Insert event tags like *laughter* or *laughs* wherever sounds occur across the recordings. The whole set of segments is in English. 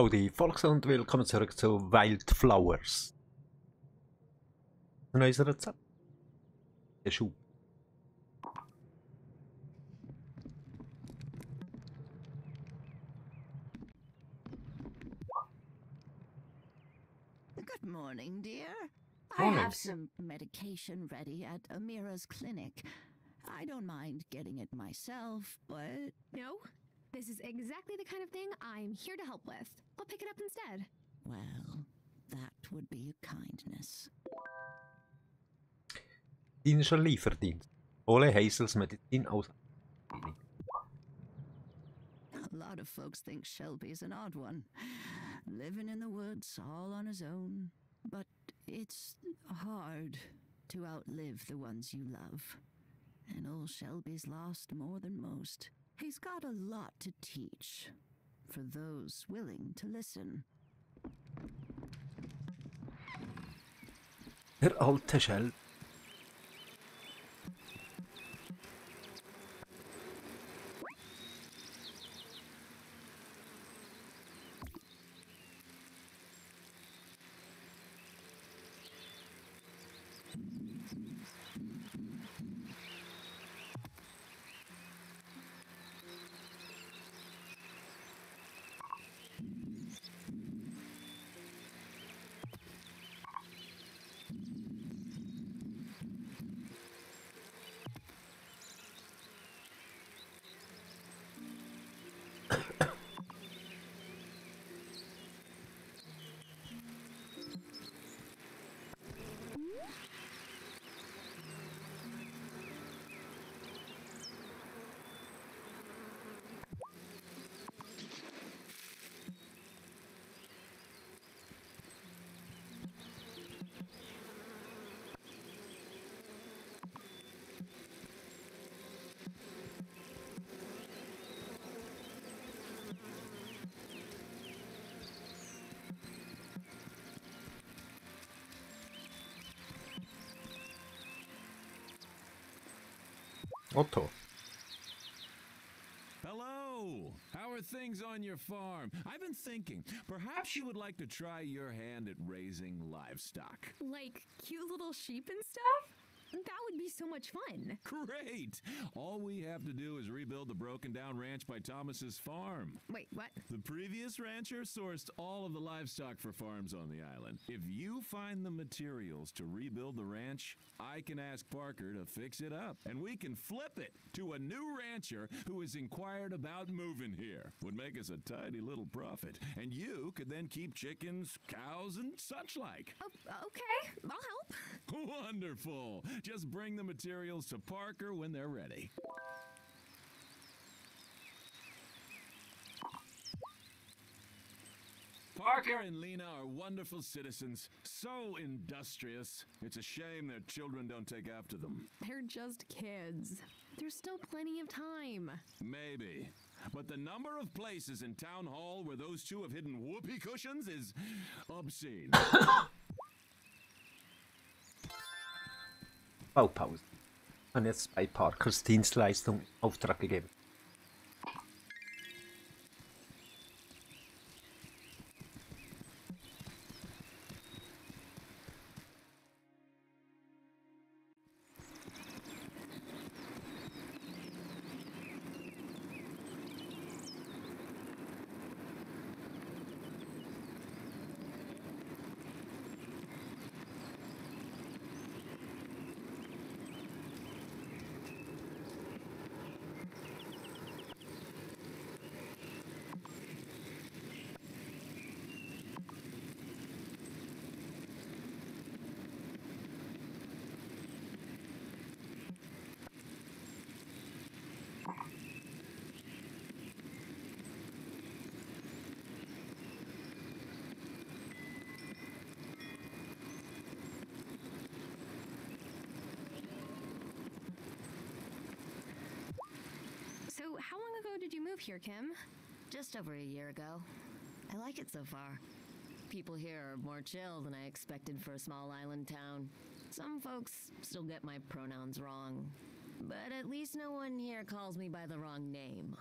Howdy Volks und willkommen zurück zu Wylde Flowers. Neues Rezept. Der Schub. Good morning, dear. Morning. I have some medication ready at Amira's clinic. I don't mind getting it myself, but No, this is exactly the kind of thing I'm here to help with. I'll pick it up instead. well, that would be a kindness. Dienischer Lieferdienst. Ole Hazels Medizin aus. A lot of folks think Shelby's an odd one, living in the woods all on his own. But it's hard to outlive the ones you love. And old Shelby's lost more than most. He's got a lot to teach for those willing to listen. Alte Shell. Otto. Hello! How are things on your farm? I've been thinking, perhaps you would like to try your hand at raising livestock. Like cute little sheep and stuff? That would be so much fun. *laughs* Great! All we have to do is rebuild the broken down ranch by Thomas's farm. Wait, what? The previous rancher sourced all of the livestock for farms on the island. If you find the materials to rebuild the ranch, I can ask Parker to fix it up, and we can flip it to a new rancher who has inquired about moving here. Would make us a tidy little profit, and you could then keep chickens, cows, and such like. Oh, okay, I'll help. *laughs* Wonderful! Just bring the materials to Parker when they're ready. Parker and Lena are wonderful citizens, so industrious. It's a shame their children don't take after them. They're just kids. There's still plenty of time. Maybe. But the number of places in Town Hall where those two have hidden whoopee cushions is obscene. *laughs* Blaupausen, an S. bei Parkers Dienstleistung Auftrag gegeben. How did you move here, Kim? Just over a year ago. I like it so far. People here are more chill than I expected for a small island town. Some folks still get my pronouns wrong. But at least no one here calls me by the wrong name.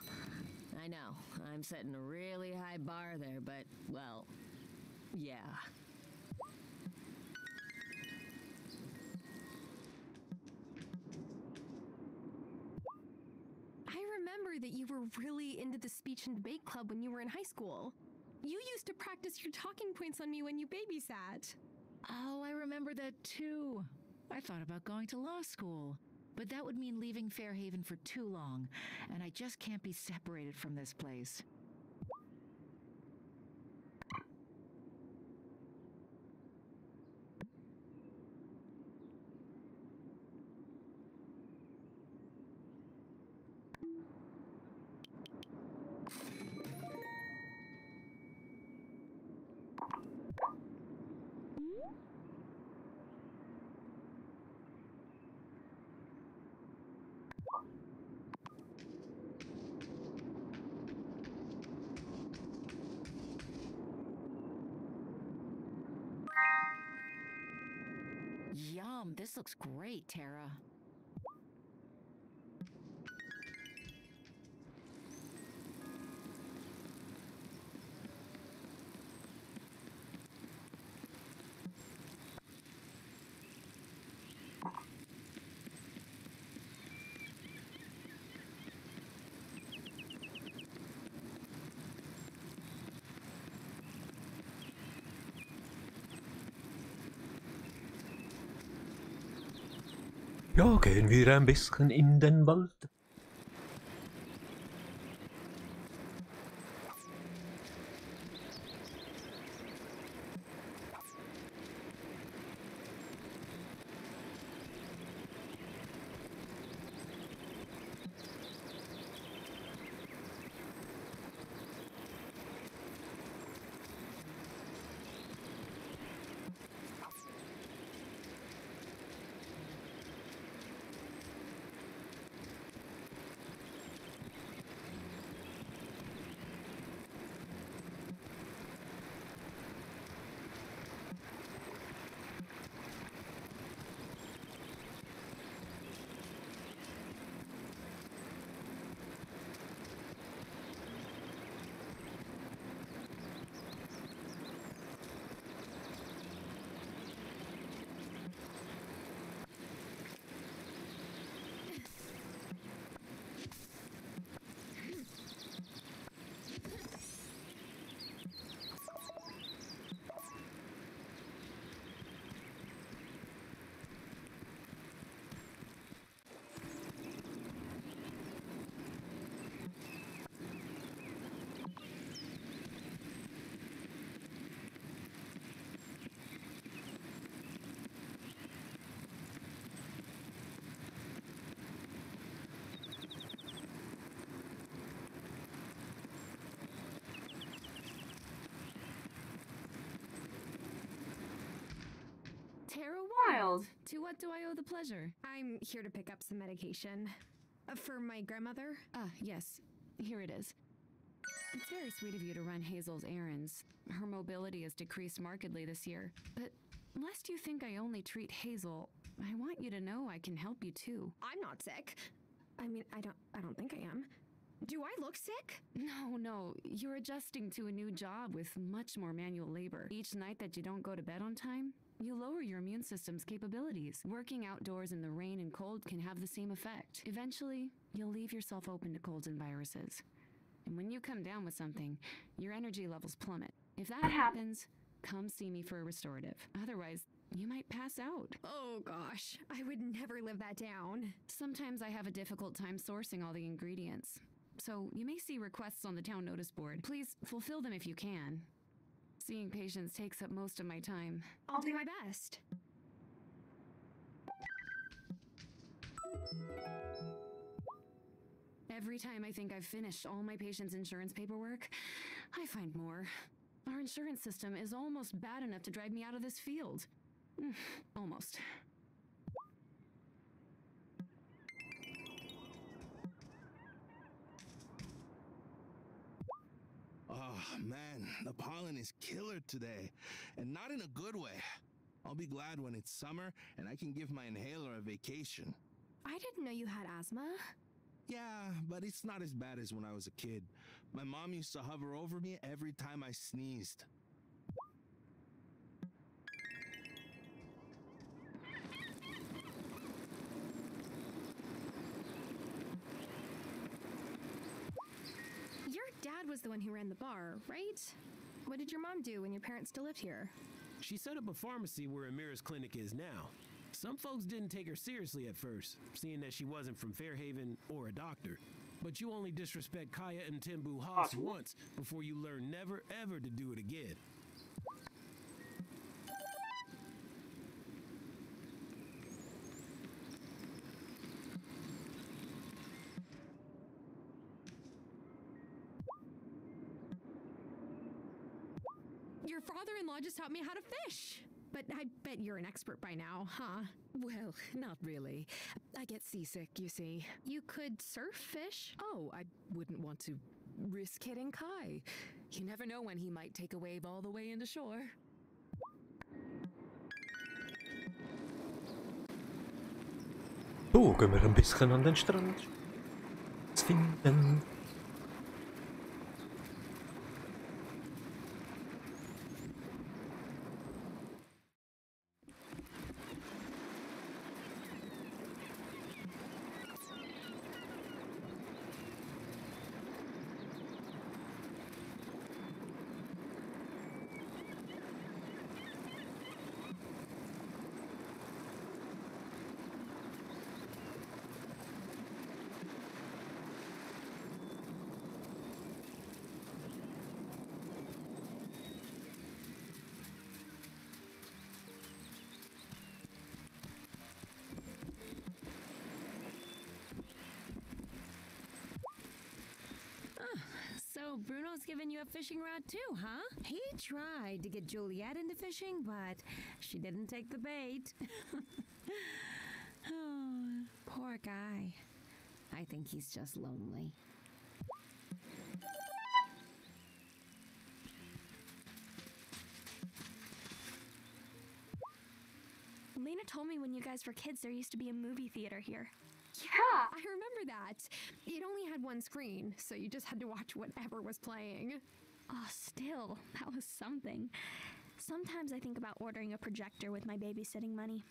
I know, I'm setting a really high bar there, but, well, yeah. Remember that you were really into the speech and debate club when you were in high school. You used to practice your talking points on me when you babysat. Oh, I remember that too. I thought about going to law school, but that would mean leaving Fairhaven for too long, and I just can't be separated from this place. This looks great, Tara. Ja, gehen wir ein bisschen in den Wald. To what do I owe the pleasure? I'm here to pick up some medication. Uh, for my grandmother. Ah, yes. Here it is. It's very sweet of you to run Hazel's errands. Her mobility has decreased markedly this year. But lest you think I only treat Hazel, I want you to know I can help you too. I'm not sick. I mean, I don't I don't think I am. Do I look sick? No, no, you're adjusting to a new job with much more manual labor. Each night that you don't go to bed on time, you lower your immune system's capabilities. Working outdoors in the rain and cold can have the same effect. Eventually, you'll leave yourself open to colds and viruses. And when you come down with something, your energy levels plummet. If that happens, come see me for a restorative. Otherwise, you might pass out. Oh gosh, I would never live that down. Sometimes I have a difficult time sourcing all the ingredients. So you may see requests on the town notice board. Please fulfill them if you can. Seeing patients takes up most of my time. I'll do my best. Every time I think I've finished all my patients' insurance paperwork, I find more. Our insurance system is almost bad enough to drive me out of this field. Mm, almost. Oh man, the pollen is killer today, and not in a good way. I'll be glad when it's summer and I can give my inhaler a vacation. I didn't know you had asthma. Yeah, but it's not as bad as when I was a kid. My mom used to hover over me every time I sneezed. Was the one who ran the bar, right? What did your mom do when your parents still lived here? She set up a pharmacy where Amira's clinic is now. Some folks didn't take her seriously at first, seeing that she wasn't from Fairhaven or a doctor. But you only disrespect Kaya and Timbu Haas once before you learn never ever to do it again. Your father-in-law just taught me how to fish. But I bet you're an expert by now, huh? Well, not really. I get seasick, you see. You could surf fish? Oh, I wouldn't want to risk hitting Kai. You never know when he might take a wave all the way into shore. So, gehen wir ein bisschen an den Strand. Was finden? So Bruno's giving you a fishing rod too, huh? He tried to get Juliet into fishing, but she didn't take the bait. *laughs* oh, poor guy. I think he's just lonely. Lena told me when you guys were kids there used to be a movie theater here. That. It only had one screen, so you just had to watch whatever was playing. Oh, still, that was something. Sometimes I think about ordering a projector with my babysitting money.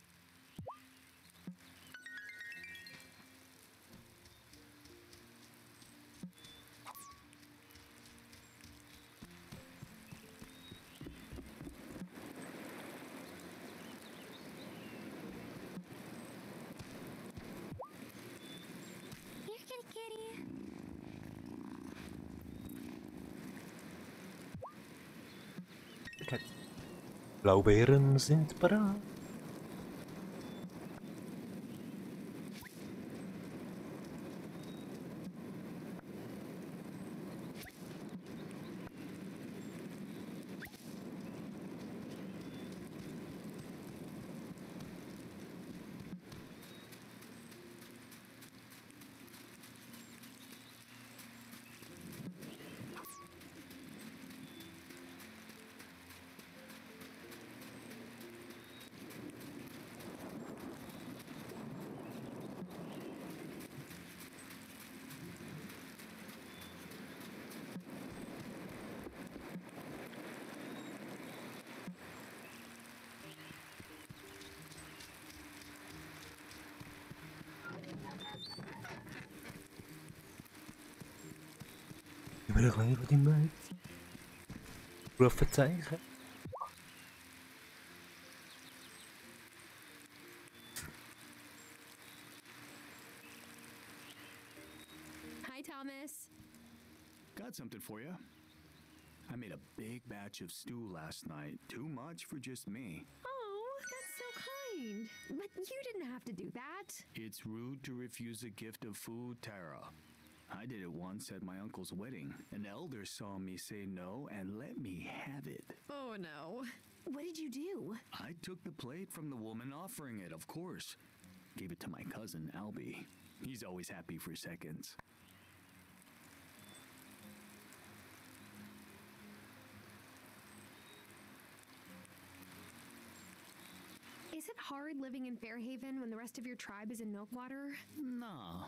Blaubeeren sind bereit. Wil nog even die meid. Even tegen. Hi, Thomas. Got something for you. I made a big batch of stew last night. Too much for just me. Oh, that's so kind. But you didn't have to do that. It's rude to refuse a gift of food, Tara. I did it once at my uncle's wedding. An elder saw me say no and let me have it. Oh no. What did you do? I took the plate from the woman offering it, of course. Gave it to my cousin, Albie. He's always happy for seconds. Is it hard living in Fairhaven when the rest of your tribe is in Milkwater? Nah.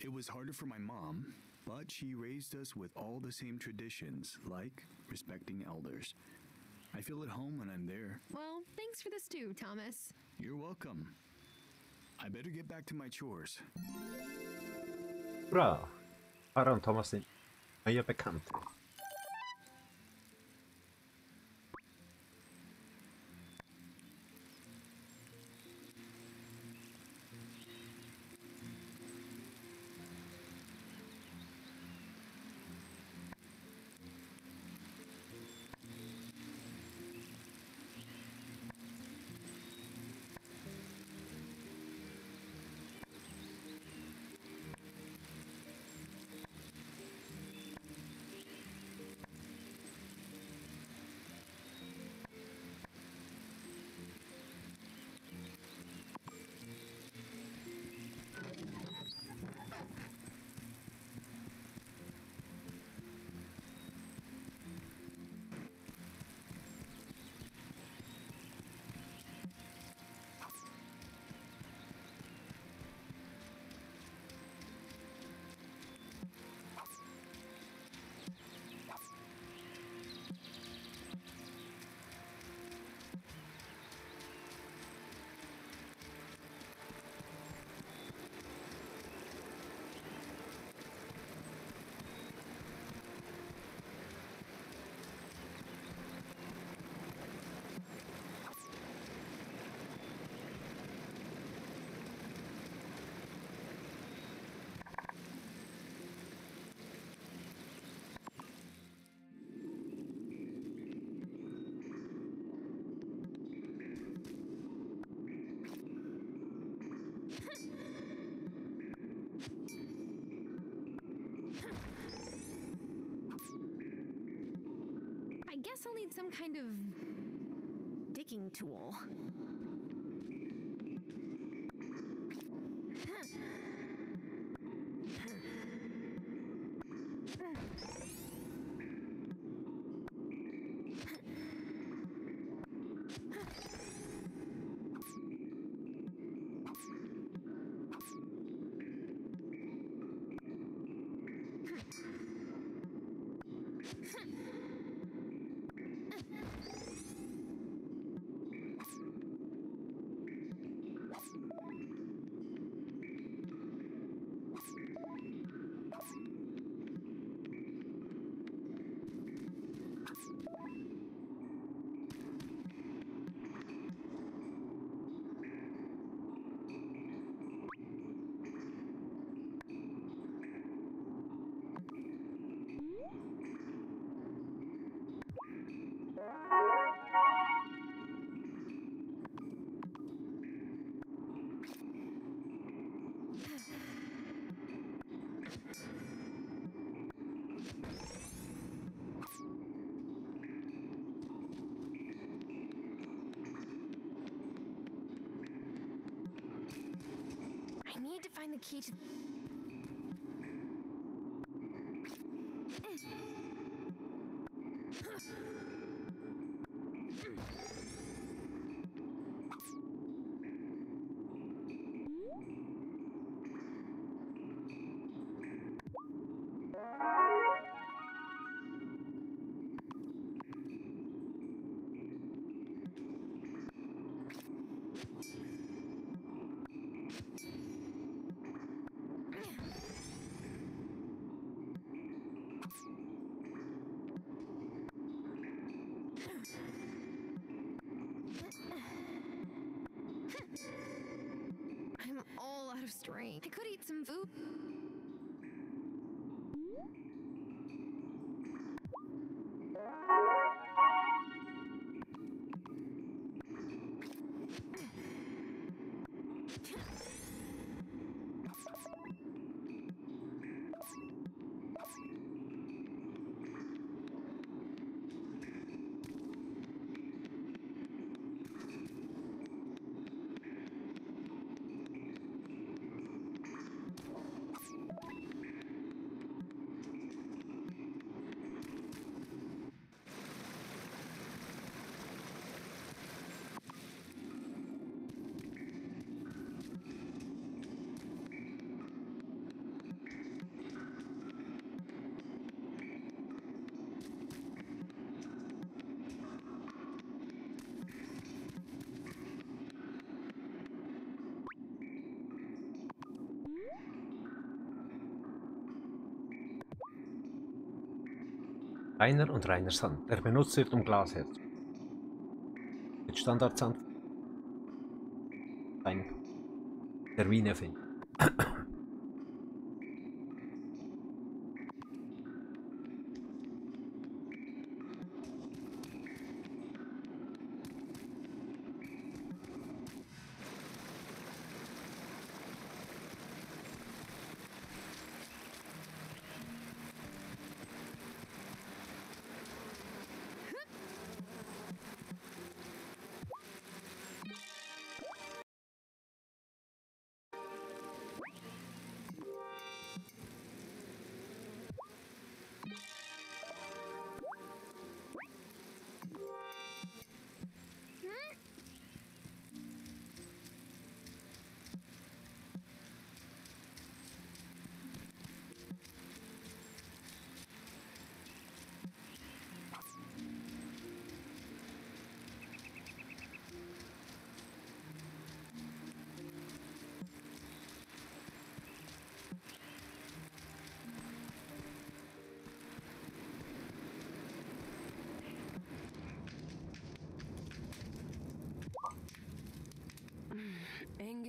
It was harder for my mom, but she raised us with all the same traditions, like respecting elders. I feel at home when I'm there. Well, thanks for the stew, Thomas. You're welcome. I better get back to my chores. Bra! Här har Thomas sin nya bekant. Guess I'll need some kind of digging tool. To find the key to. Of strength. I could eat Feiner und reiner Sand, der benutzt wird, um Glas herzustellen. Mit Standardsand. Ein. Der Wiener Film.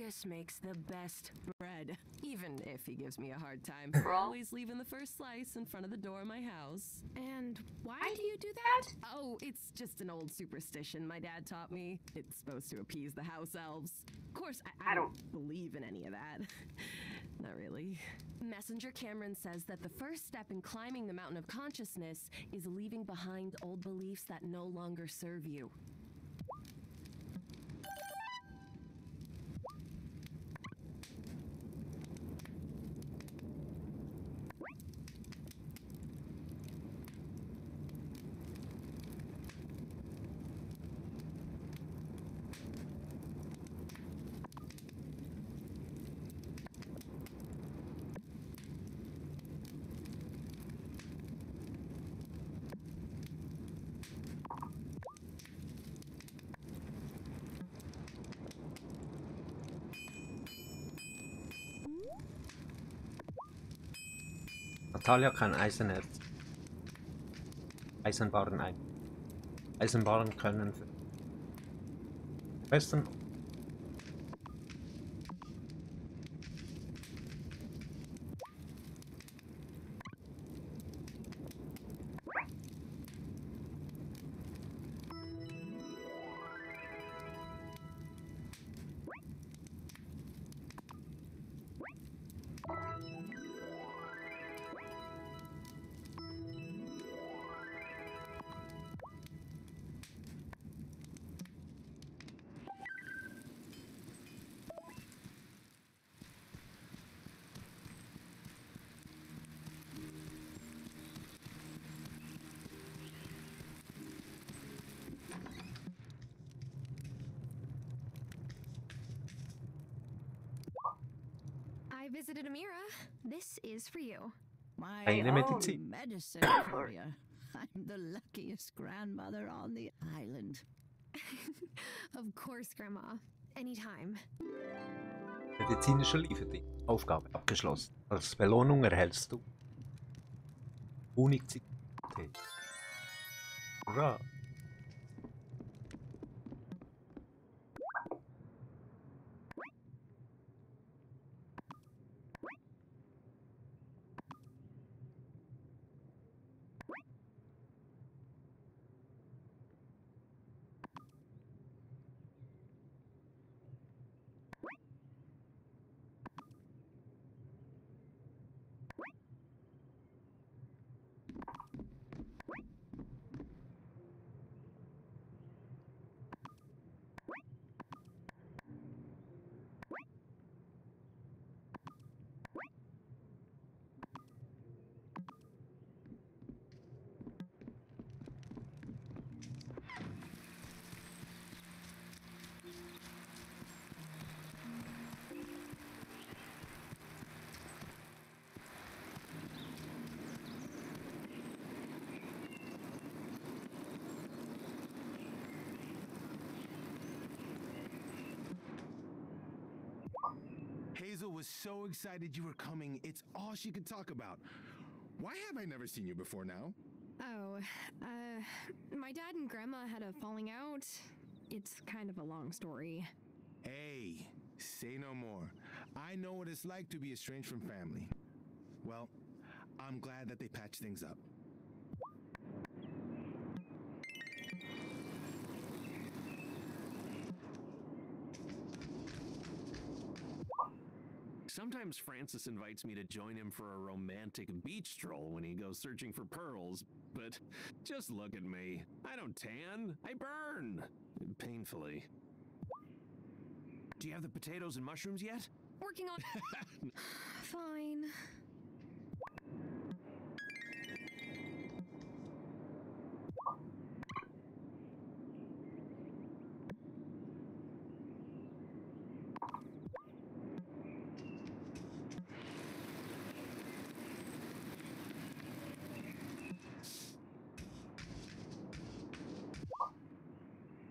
Angus makes the best bread, even if he gives me a hard time for always leaving the first slice in front of the door of my house. And why do you do that? Oh, it's just an old superstition my dad taught me. It's supposed to appease the house elves. Of course, I, I don't believe in any of that. *laughs* Not really. Messenger Cameron says that the first step in climbing the mountain of consciousness is leaving behind old beliefs that no longer serve you. Natalia kann Eisenerz. Eisenbahn ein. Eisenbahnen können für I visited Amira. This is for you. My Eine own Medizin. medicine for you. I'm the luckiest grandmother on the island. *laughs* of course, Grandma. Anytime. Medizinische Lieferdienst. Aufgabe abgeschlossen. Als Belohnung erhältst du Honigzitee. Hurra! Hazel was so excited you were coming, it's all she could talk about. Why have I never seen you before now? Oh, uh, my dad and grandma had a falling out. It's kind of a long story. Hey, say no more. I know what it's like to be estranged from family. Well, I'm glad that they patched things up. Sometimes Francis invites me to join him for a romantic beach stroll when he goes searching for pearls, but just look at me. I don't tan, I burn. Painfully. Do you have the potatoes and mushrooms yet? Working on. *laughs* Fine.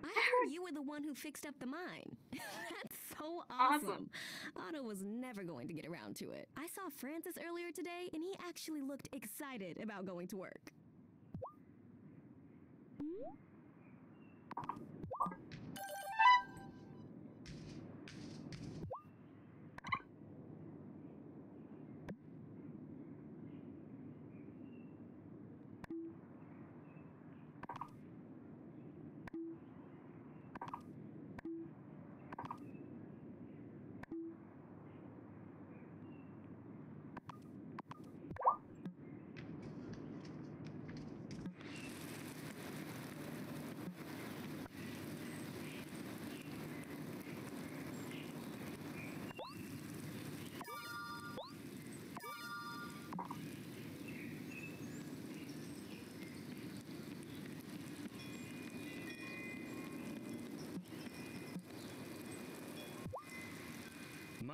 I heard you were the one who fixed up the mine. *laughs* That's so awesome. Otto was never going to get around to it. I saw Francis earlier today, and he actually looked excited about going to work.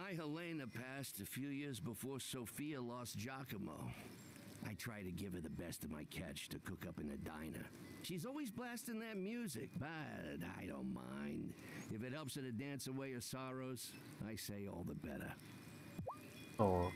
My Helena passed a few years before Sophia lost Giacomo. I try to give her the best of my catch to cook up in the diner. She's always blasting that music, but I don't mind. If it helps her to dance away her sorrows, I say all the better. Oh.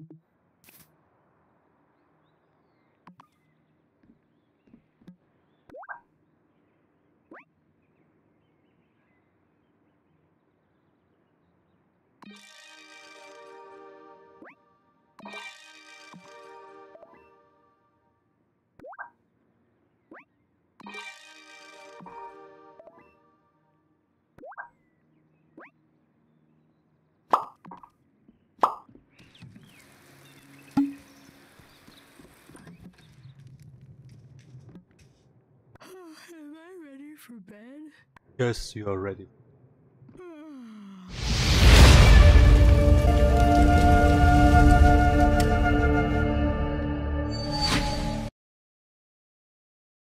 you for bed? Yes, you are ready.